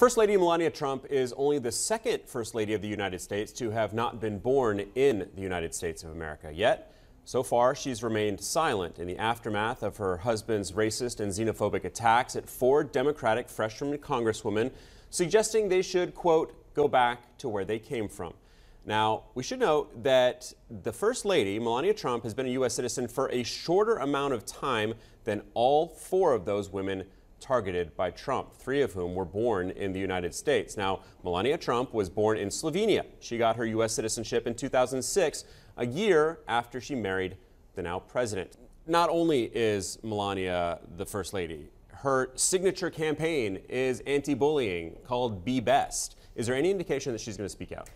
First Lady Melania Trump is only the second First Lady of the United States to have not been born in the United States of America. Yet, so far, she's remained silent in the aftermath of her husband's racist and xenophobic attacks at four Democratic freshman congresswomen, suggesting they should, quote, go back to where they came from. Now, we should note that the First Lady, Melania Trump, has been a U.S. citizen for a shorter amount of time than all four of those women targeted by Trump, three of whom were born in the United States. Now, Melania Trump was born in Slovenia. She got her U.S. citizenship in 2006, a year after she married the now president. Not only is Melania the First Lady, her signature campaign is anti bullying called Be Best. Is there any indication that she's going to speak out?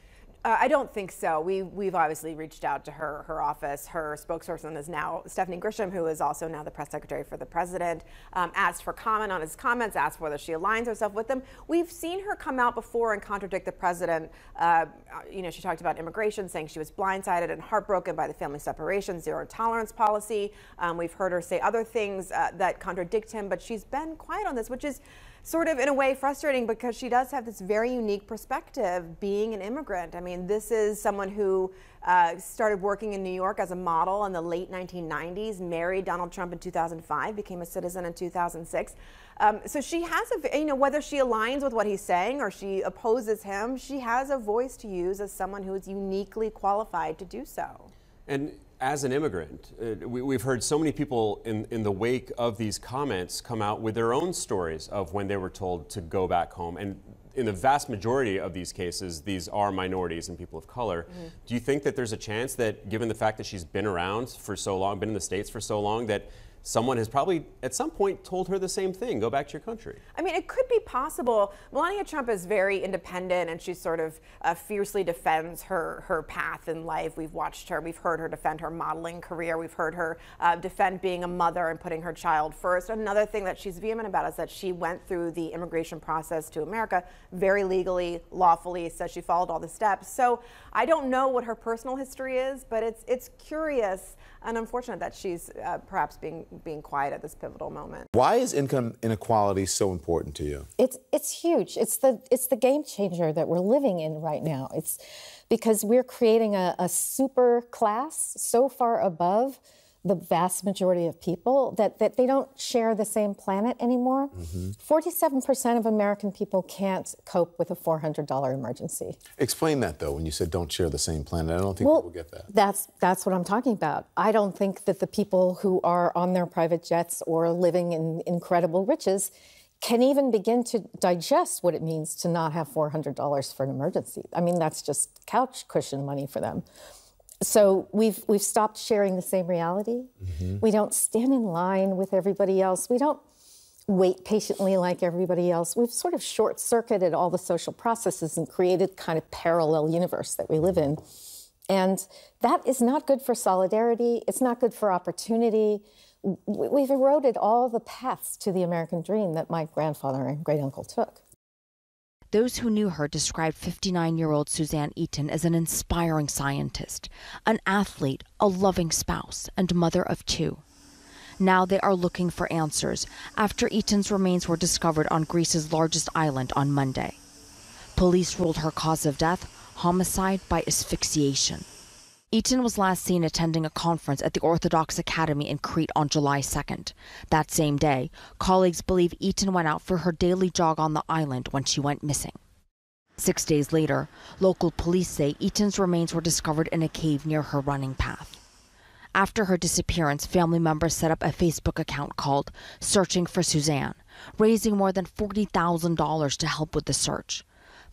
Uh, I don't think so. We, we've obviously reached out to her, her office. Her spokesperson is now Stephanie Grisham, who is also now the press secretary for the president. Um, asked for comment on his comments, asked whether she aligns herself with them. We've seen her come out before and contradict the president. Uh, you know, she talked about immigration, saying she was blindsided and heartbroken by the family separation, zero tolerance policy. Um, we've heard her say other things uh, that contradict him, but she's been quiet on this, which is sort of in a way frustrating because she does have this very unique perspective being an immigrant. I mean, this is someone who uh, started working in New York as a model in the late 1990s, married Donald Trump in 2005, became a citizen in 2006. Um, so she has a, you know, whether she aligns with what he's saying or she opposes him, she has a voice to use as someone who is uniquely qualified to do so. And as an immigrant, uh, we, have heard so many people in, in the wake of these comments come out with their own stories of when they were told to go back home. And in the vast majority of these cases, these are minorities and people of color. Mm-hmm. Do you think that there's a chance that, given the fact that she's been around for so long, been in the States for so long, that someone has probably at some point told her the same thing go back to your country. I mean it could be possible. Melania trump is very independent and she sort of uh, fiercely defends her her path in life. We've watched her we've heard her defend her modeling career. We've heard her uh, defend being a mother and putting her child first. Another thing that she's vehement about is that she went through the immigration process to america very legally lawfully says she followed all the steps. So i don't know what her personal history is but it's it's curious and unfortunate that she's uh, perhaps being being quiet at this pivotal moment. Why is income inequality so important to you? It's it's huge. It's the it's the game changer that we're living in right now. It's because we're creating a, a super class so far above the vast majority of people that, that they don't share the same planet anymore. Mm-hmm. 47% of American people can't cope with a $400 emergency. Explain that though, when you said don't share the same planet. I don't think well, people get that. That's, that's what I'm talking about. I don't think that the people who are on their private jets or living in incredible riches can even begin to digest what it means to not have $400 for an emergency. I mean, that's just couch cushion money for them so we've we've stopped sharing the same reality. Mm-hmm. We don't stand in line with everybody else. We don't wait patiently like everybody else. We've sort of short circuited all the social processes and created kind of parallel universe that we live in. And that is not good for solidarity. It's not good for opportunity. We've eroded all the paths to the American dream that my grandfather and great uncle took. Those who knew her described 59 year old Suzanne Eaton as an inspiring scientist, an athlete, a loving spouse, and mother of two. Now they are looking for answers after Eaton's remains were discovered on Greece's largest island on Monday. Police ruled her cause of death homicide by asphyxiation. Eaton was last seen attending a conference at the Orthodox Academy in Crete on July 2nd. That same day, colleagues believe Eaton went out for her daily jog on the island when she went missing. Six days later, local police say Eaton's remains were discovered in a cave near her running path. After her disappearance, family members set up a Facebook account called Searching for Suzanne, raising more than $40,000 to help with the search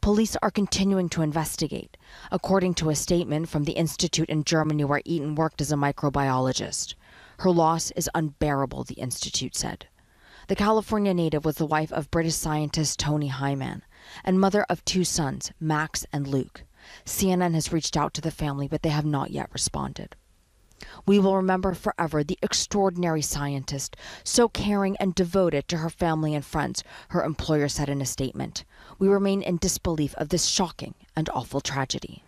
police are continuing to investigate, according to a statement from the institute in Germany where Eaton worked as a microbiologist. Her loss is unbearable, the institute said. The California native was the wife of British scientist Tony Hyman and mother of two sons, Max and Luke. CNN has reached out to the family, but they have not yet responded. We will remember forever the extraordinary scientist, so caring and devoted to her family and friends, her employer said in a statement. We remain in disbelief of this shocking and awful tragedy.